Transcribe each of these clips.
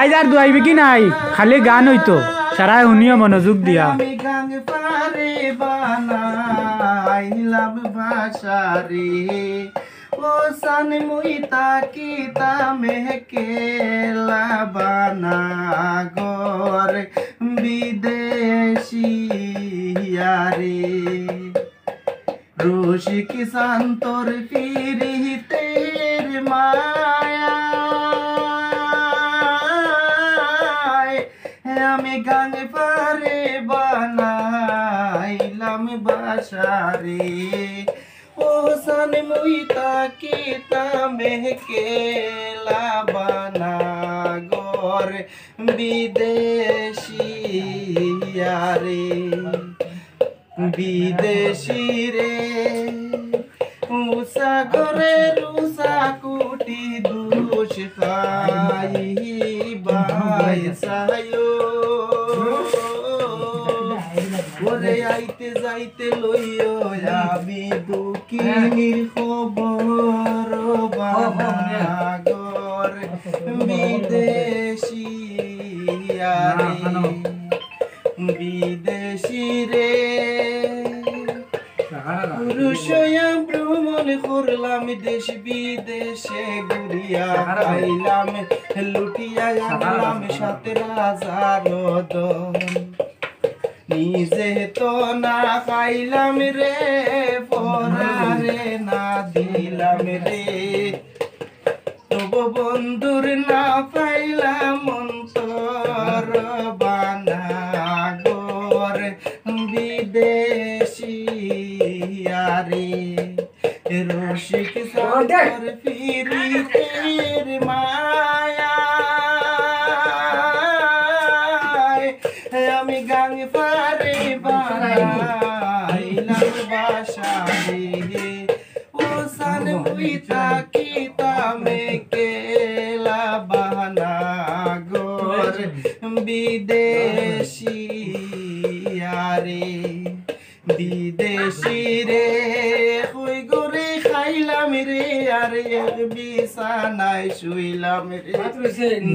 আর দোয়াইবি কি নাই? খালি গান হইতো। সারাই শুনিও মনোযোগ দিয়া। ও সান মুই তাকিতা মেহকেলা বানা গর বিদেশি আরে রে রসিক শান্তর পিরিতের মায়া আমি গান পারে বানাইলাম বাসারে। ও সান মুই তাকিতা মেহকেলা বানা গর বিদেশি রে বিদেশি রে সাগরে রুসা কুটি দুষ খাই বাই সায়ো আইতে যাইতে লইও আমি দুঃখীর খবর বাগর বিদেশি আরে বিদেশি রে। পুরুষয়া ভ্রমণ করলাম দেশ বিদেশে ঘুরিয়া খাইলাম লুটিয়া আনলাম সাথে রাজার দন নিজে তো না পাইলাম রে পরারে না দিলাম রে। তবু বন্ধুর না পাইলাম অন্তর বানা গোর বিদেশি আরে। রসিক সাগর ফিরিতের বানাইলাম বাসা রে ও সান পিতা কিতা মে কেলা বাহানা গোর বিদেশি আরে বিদেশি রে কই গরে খাইলাম রে আরে বিছানায় শুইলাম রে।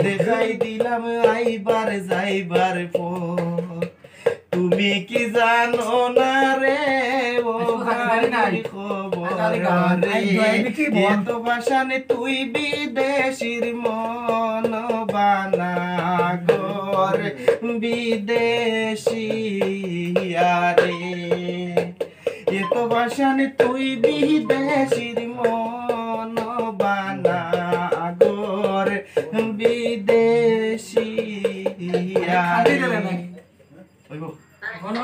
দেখাই দিলাম আইবার যাইবার পর। তুমি কি জানো না রে? ও ভাই খবর রে ভাষানে তুই বিদেশির মন বানা গর বিদেশি আরে। এত ভাষানে তুই বিদেশির মন বানা গর বিদেশি আরে Bueno.